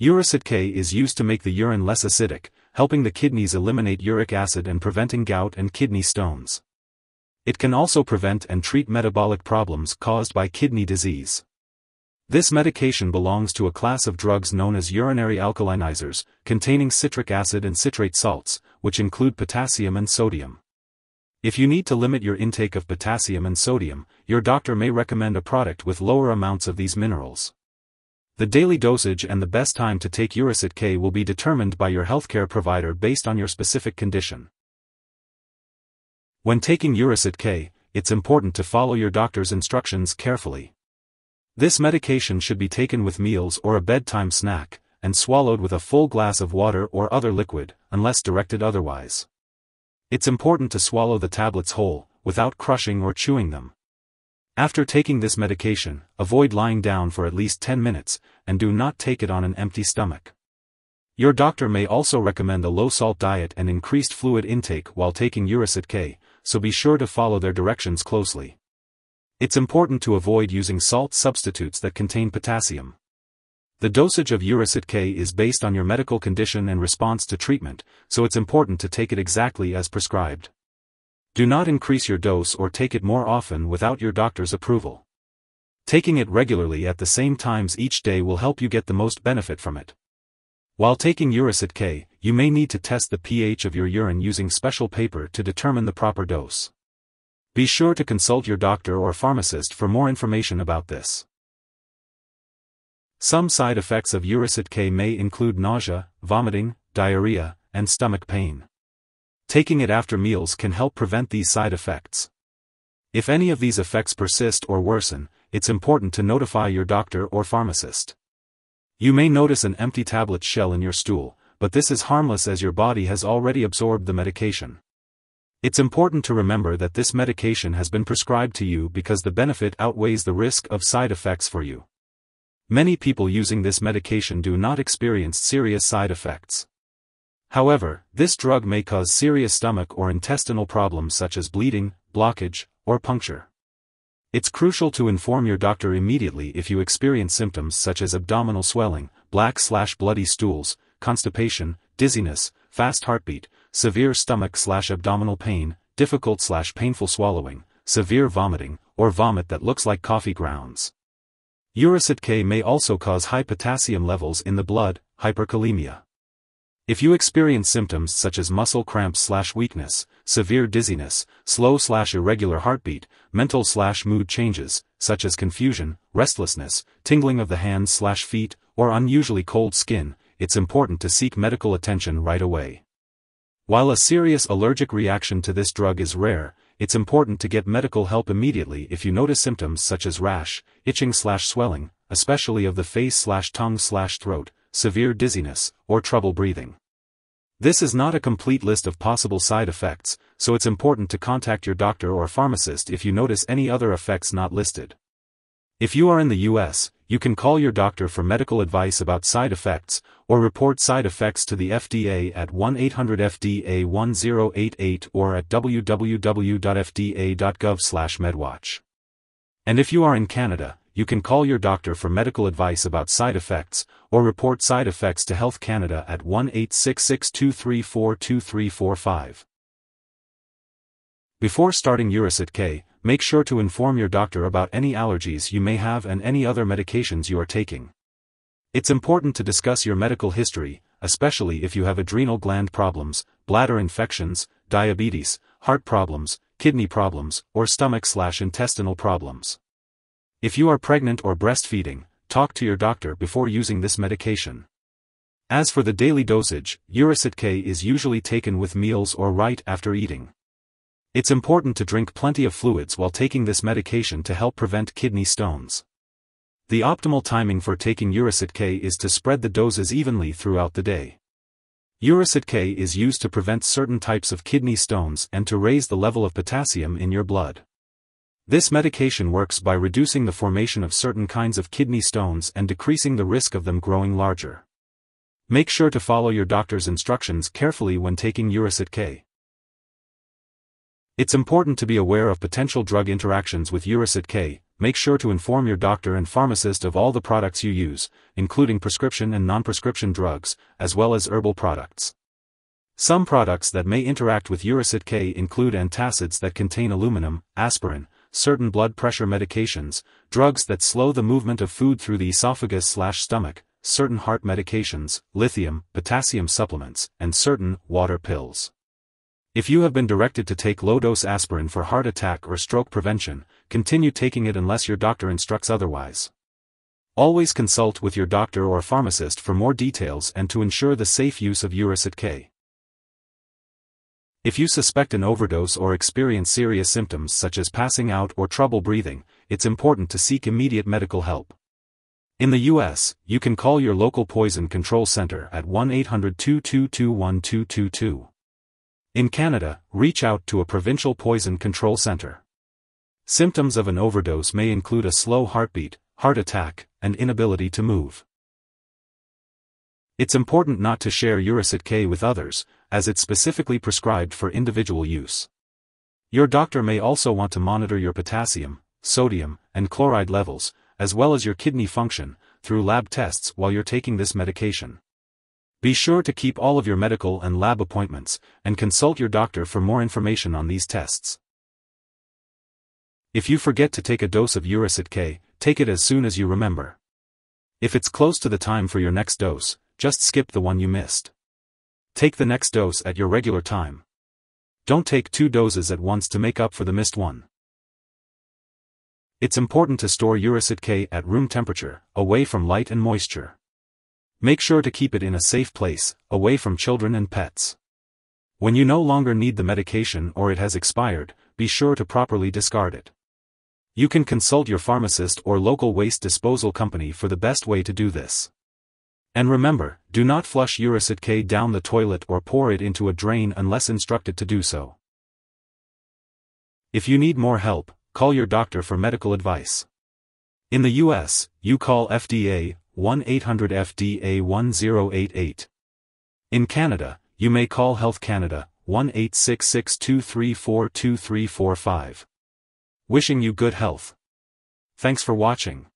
Urocit-K is used to make the urine less acidic, helping the kidneys eliminate uric acid and preventing gout and kidney stones. It can also prevent and treat metabolic problems caused by kidney disease. This medication belongs to a class of drugs known as urinary alkalinizers, containing citric acid and citrate salts, which include potassium and sodium. If you need to limit your intake of potassium and sodium, your doctor may recommend a product with lower amounts of these minerals. The daily dosage and the best time to take Urocit-K will be determined by your healthcare provider based on your specific condition. When taking Urocit-K, it's important to follow your doctor's instructions carefully. This medication should be taken with meals or a bedtime snack, and swallowed with a full glass of water or other liquid, unless directed otherwise. It's important to swallow the tablets whole, without crushing or chewing them. After taking this medication, avoid lying down for at least 10 minutes, and do not take it on an empty stomach. Your doctor may also recommend a low-salt diet and increased fluid intake while taking Urocit-K, so be sure to follow their directions closely. It's important to avoid using salt substitutes that contain potassium. The dosage of Urocit-K is based on your medical condition and response to treatment, so it's important to take it exactly as prescribed. Do not increase your dose or take it more often without your doctor's approval. Taking it regularly at the same times each day will help you get the most benefit from it. While taking Urocit-K, you may need to test the pH of your urine using special paper to determine the proper dose. Be sure to consult your doctor or pharmacist for more information about this. Some side effects of Urocit-K may include nausea, vomiting, diarrhea, and stomach pain. Taking it after meals can help prevent these side effects. If any of these effects persist or worsen, it's important to notify your doctor or pharmacist. You may notice an empty tablet shell in your stool, but this is harmless as your body has already absorbed the medication. It's important to remember that this medication has been prescribed to you because the benefit outweighs the risk of side effects for you. Many people using this medication do not experience serious side effects. However, this drug may cause serious stomach or intestinal problems such as bleeding, blockage, or puncture. It's crucial to inform your doctor immediately if you experience symptoms such as abdominal swelling, black slash bloody stools, constipation, dizziness, fast heartbeat, severe stomach slash abdominal pain, difficult slash painful swallowing, severe vomiting, or vomit that looks like coffee grounds. Urocit-K may also cause high potassium levels in the blood, hyperkalemia. If you experience symptoms such as muscle cramps slash weakness, severe dizziness, slow slash irregular heartbeat, mental slash mood changes, such as confusion, restlessness, tingling of the hands slash feet, or unusually cold skin, it's important to seek medical attention right away. While a serious allergic reaction to this drug is rare, it's important to get medical help immediately if you notice symptoms such as rash, itching slash swelling, especially of the face slash tongue slash throat, severe dizziness, or trouble breathing. This is not a complete list of possible side effects, so it's important to contact your doctor or pharmacist if you notice any other effects not listed. If you are in the US, you can call your doctor for medical advice about side effects, or report side effects to the FDA at 1-800-FDA-1088 or at www.fda.gov/medwatch. And if you are in Canada, you can call your doctor for medical advice about side effects, or report side effects to Health Canada at 1-866-234-2345. Before starting Urocit-K, make sure to inform your doctor about any allergies you may have and any other medications you are taking. It's important to discuss your medical history, especially if you have adrenal gland problems, bladder infections, diabetes, heart problems, kidney problems, or stomach-slash-intestinal problems. If you are pregnant or breastfeeding, talk to your doctor before using this medication. As for the daily dosage, Urocit-K is usually taken with meals or right after eating. It's important to drink plenty of fluids while taking this medication to help prevent kidney stones. The optimal timing for taking Urocit-K is to spread the doses evenly throughout the day. Urocit-K is used to prevent certain types of kidney stones and to raise the level of potassium in your blood. This medication works by reducing the formation of certain kinds of kidney stones and decreasing the risk of them growing larger. Make sure to follow your doctor's instructions carefully when taking Urocit-K. It's important to be aware of potential drug interactions with Urocit-K, make sure to inform your doctor and pharmacist of all the products you use, including prescription and non-prescription drugs, as well as herbal products. Some products that may interact with Urocit-K include antacids that contain aluminum, aspirin, certain blood pressure medications, drugs that slow the movement of food through the esophagus/stomach, certain heart medications, lithium, potassium supplements, and certain water pills. If you have been directed to take low-dose aspirin for heart attack or stroke prevention, continue taking it unless your doctor instructs otherwise. Always consult with your doctor or pharmacist for more details and to ensure the safe use of Urocit-K. If you suspect an overdose or experience serious symptoms such as passing out or trouble breathing, it's important to seek immediate medical help. In the U.S., you can call your local poison control center at 1-800-222-1222. In Canada, reach out to a provincial poison control center. Symptoms of an overdose may include a slow heartbeat, heart attack, and inability to move. It's important not to share Urocit-K with others, as it's specifically prescribed for individual use. Your doctor may also want to monitor your potassium, sodium, and chloride levels, as well as your kidney function, through lab tests while you're taking this medication. Be sure to keep all of your medical and lab appointments, and consult your doctor for more information on these tests. If you forget to take a dose of Urocit-K, take it as soon as you remember. If it's close to the time for your next dose, just skip the one you missed. Take the next dose at your regular time. Don't take two doses at once to make up for the missed one. It's important to store Urocit-K at room temperature, away from light and moisture. Make sure to keep it in a safe place, away from children and pets. When you no longer need the medication or it has expired, be sure to properly discard it. You can consult your pharmacist or local waste disposal company for the best way to do this. And remember, do not flush Urocit-K down the toilet or pour it into a drain unless instructed to do so. If you need more help, call your doctor for medical advice. In the US, you call FDA 1-800-FDA-1088. In Canada, you may call Health Canada, 1-866-234-2345. Wishing you good health. Thanks for watching.